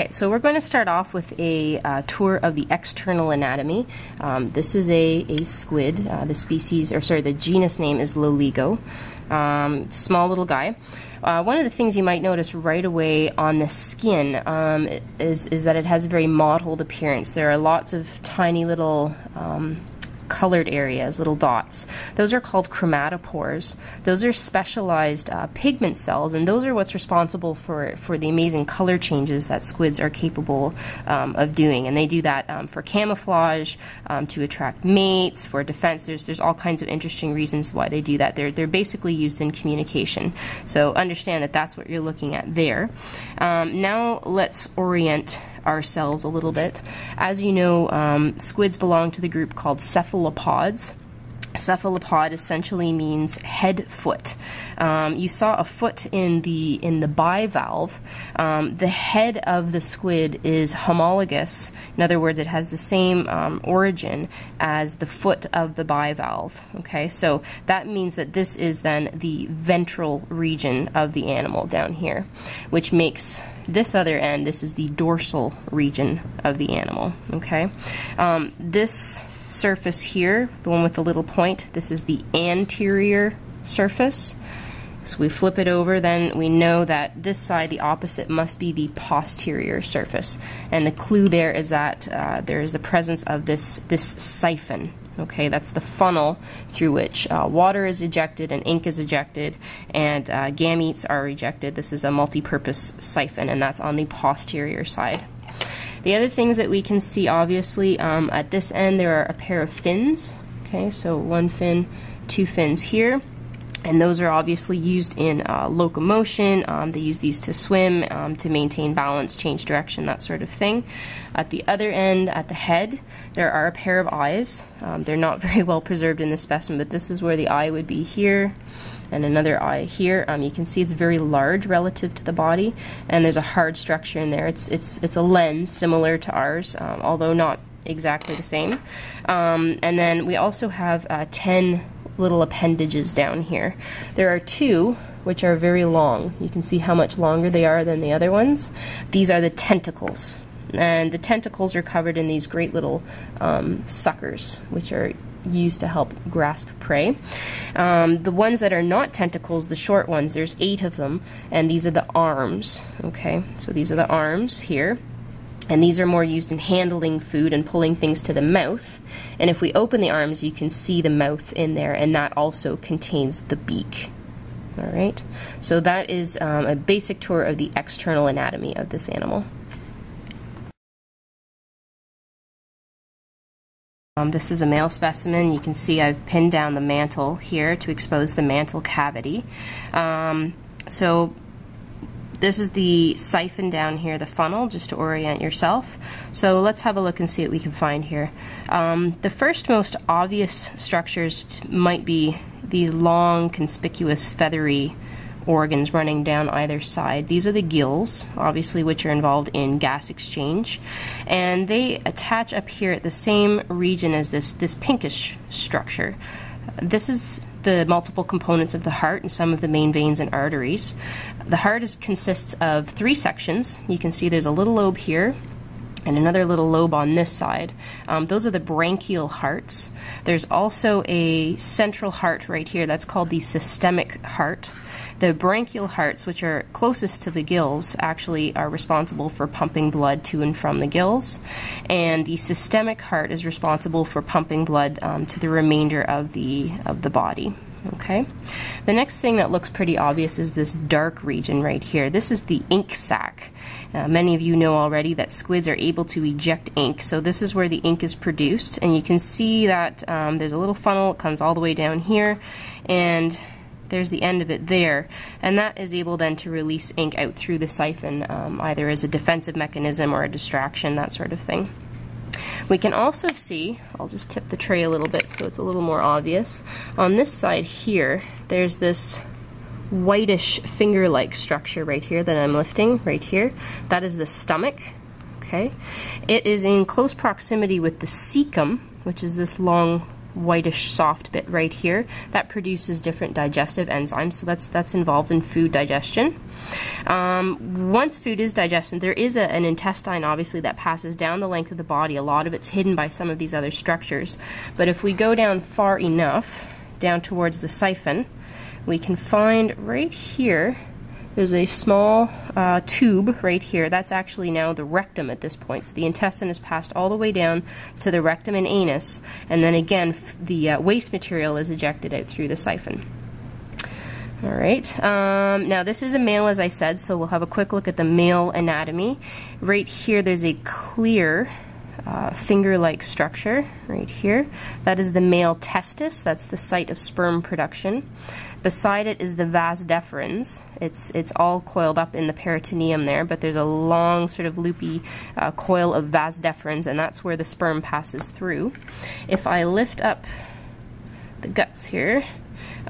Okay, so we're going to start off with a uh, tour of the external anatomy. Um, this is a, a squid. Uh, the species, or sorry, the genus name is Loligo. Um, small little guy. Uh, one of the things you might notice right away on the skin um, is, is that it has a very mottled appearance. There are lots of tiny little um, colored areas, little dots. Those are called chromatophores. Those are specialized uh, pigment cells, and those are what's responsible for, for the amazing color changes that squids are capable um, of doing. And they do that um, for camouflage, um, to attract mates, for defense. There's, there's all kinds of interesting reasons why they do that. They're, they're basically used in communication. So understand that that's what you're looking at there. Um, now let's orient ourselves a little bit. As you know, um, squids belong to the group called cephalopods. Cephalopod essentially means head foot. Um, you saw a foot in the in the bivalve. Um, the head of the squid is homologous. In other words, it has the same um, origin as the foot of the bivalve. Okay, so that means that this is then the ventral region of the animal down here, which makes this other end. This is the dorsal region of the animal. Okay, um, this surface here, the one with the little point, this is the anterior surface. So we flip it over, then we know that this side, the opposite, must be the posterior surface. And the clue there is that uh, there is the presence of this, this siphon. Okay, that's the funnel through which uh, water is ejected and ink is ejected and uh, gametes are ejected. This is a multi-purpose siphon and that's on the posterior side. The other things that we can see, obviously, um, at this end there are a pair of fins. Okay, so one fin, two fins here. And those are obviously used in uh, locomotion. Um, they use these to swim, um, to maintain balance, change direction, that sort of thing. At the other end, at the head, there are a pair of eyes. Um, they're not very well preserved in the specimen, but this is where the eye would be here and another eye here. Um, you can see it's very large relative to the body, and there's a hard structure in there. It's it's it's a lens similar to ours, um, although not exactly the same. Um, and then we also have uh, ten little appendages down here. There are two which are very long. You can see how much longer they are than the other ones. These are the tentacles. And the tentacles are covered in these great little um, suckers, which are used to help grasp prey. Um, the ones that are not tentacles, the short ones, there's eight of them, and these are the arms. Okay, so these are the arms here. And these are more used in handling food and pulling things to the mouth. And if we open the arms, you can see the mouth in there, and that also contains the beak. All right, so that is um, a basic tour of the external anatomy of this animal. Um, this is a male specimen. You can see I've pinned down the mantle here to expose the mantle cavity. Um, so this is the siphon down here, the funnel, just to orient yourself. So let's have a look and see what we can find here. Um, the first most obvious structures might be these long, conspicuous, feathery organs running down either side. These are the gills, obviously, which are involved in gas exchange, and they attach up here at the same region as this, this pinkish structure. This is the multiple components of the heart and some of the main veins and arteries. The heart is, consists of three sections. You can see there's a little lobe here, and another little lobe on this side. Um, those are the branchial hearts. There's also a central heart right here that's called the systemic heart. The branchial hearts, which are closest to the gills, actually are responsible for pumping blood to and from the gills, and the systemic heart is responsible for pumping blood um, to the remainder of the of the body. Okay. The next thing that looks pretty obvious is this dark region right here. This is the ink sac. Uh, many of you know already that squids are able to eject ink, so this is where the ink is produced, and you can see that um, there's a little funnel, it comes all the way down here, and there's the end of it there, and that is able then to release ink out through the siphon, um, either as a defensive mechanism or a distraction, that sort of thing. We can also see, I'll just tip the tray a little bit so it's a little more obvious, on this side here, there's this whitish finger-like structure right here that I'm lifting, right here. That is the stomach, okay? It is in close proximity with the cecum, which is this long whitish soft bit right here that produces different digestive enzymes. So that's that's involved in food digestion. Um, once food is digested, there is a, an intestine obviously that passes down the length of the body. A lot of it's hidden by some of these other structures. But if we go down far enough, down towards the siphon, we can find right here there's a small uh, tube right here. That's actually now the rectum at this point. So the intestine is passed all the way down to the rectum and anus, and then again the uh, waste material is ejected out through the siphon. All right, um, now this is a male as I said, so we'll have a quick look at the male anatomy. Right here there's a clear uh, finger-like structure right here. That is the male testis, that's the site of sperm production. Beside it is the vas deferens. It's, it's all coiled up in the peritoneum there, but there's a long sort of loopy uh, coil of vas deferens, and that's where the sperm passes through. If I lift up the guts here,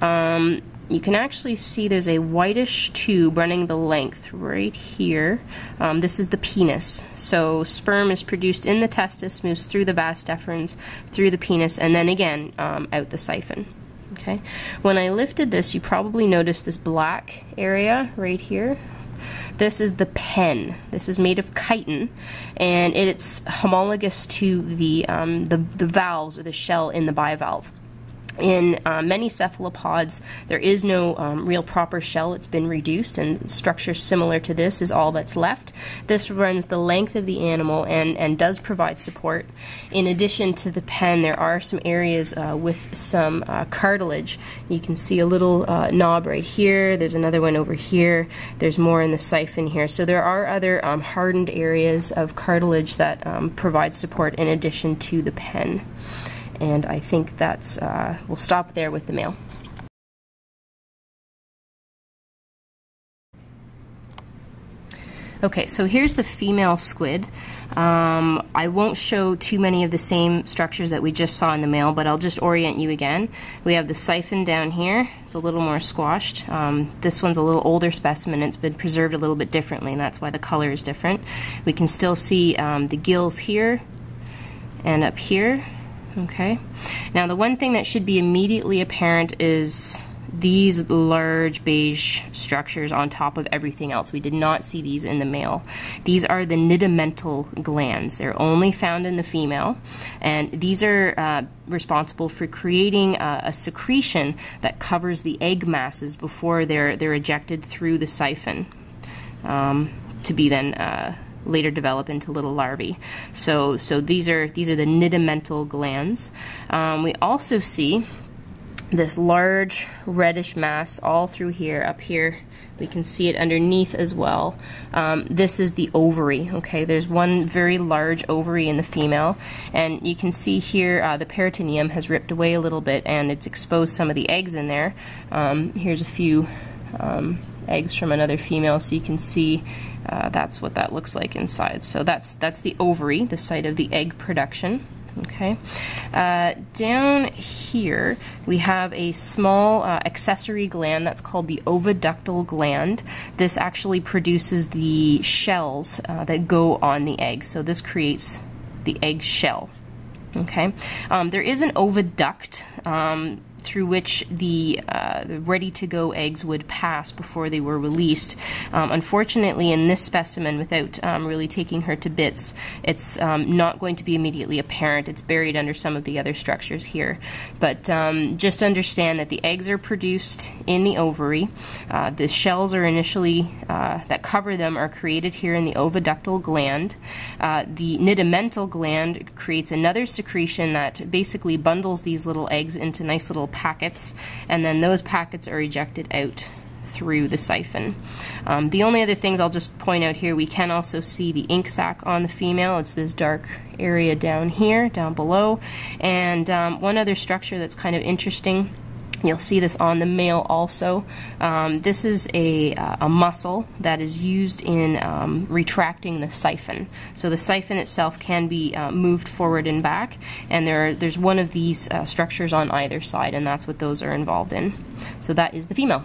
um, you can actually see there's a whitish tube running the length right here. Um, this is the penis. So sperm is produced in the testis, moves through the vas deferens, through the penis, and then again um, out the siphon. Okay. When I lifted this, you probably noticed this black area right here. This is the pen. This is made of chitin, and it's homologous to the, um, the, the valves or the shell in the bivalve. In uh, many cephalopods, there is no um, real proper shell. It's been reduced, and structure similar to this is all that's left. This runs the length of the animal and, and does provide support. In addition to the pen, there are some areas uh, with some uh, cartilage. You can see a little uh, knob right here. There's another one over here. There's more in the siphon here. So there are other um, hardened areas of cartilage that um, provide support in addition to the pen. And I think that's, uh, we'll stop there with the male. Okay, so here's the female squid. Um, I won't show too many of the same structures that we just saw in the male, but I'll just orient you again. We have the siphon down here. It's a little more squashed. Um, this one's a little older specimen. It's been preserved a little bit differently, and that's why the color is different. We can still see um, the gills here and up here. Okay. Now the one thing that should be immediately apparent is these large beige structures on top of everything else. We did not see these in the male. These are the nidamental glands. They're only found in the female, and these are uh, responsible for creating uh, a secretion that covers the egg masses before they're they're ejected through the siphon um, to be then. Uh, later develop into little larvae. So, so these are these are the nidamental glands. Um, we also see this large reddish mass all through here, up here. We can see it underneath as well. Um, this is the ovary, okay? There's one very large ovary in the female, and you can see here uh, the peritoneum has ripped away a little bit and it's exposed some of the eggs in there. Um, here's a few um, eggs from another female, so you can see uh, that's what that looks like inside. So that's that's the ovary, the site of the egg production. Okay, uh, down here we have a small uh, accessory gland that's called the oviductal gland. This actually produces the shells uh, that go on the egg. So this creates the egg shell. Okay, um, there is an oviduct. Um, through which the, uh, the ready-to-go eggs would pass before they were released. Um, unfortunately, in this specimen, without um, really taking her to bits, it's um, not going to be immediately apparent. It's buried under some of the other structures here. But um, just understand that the eggs are produced in the ovary. Uh, the shells are initially, uh, that cover them are created here in the oviductal gland. Uh, the nidamental gland creates another secretion that basically bundles these little eggs into nice little packets, and then those packets are ejected out through the siphon. Um, the only other things I'll just point out here, we can also see the ink sac on the female. It's this dark area down here, down below. And um, one other structure that's kind of interesting You'll see this on the male also. Um, this is a, uh, a muscle that is used in um, retracting the siphon. So the siphon itself can be uh, moved forward and back, and there there's one of these uh, structures on either side, and that's what those are involved in. So that is the female.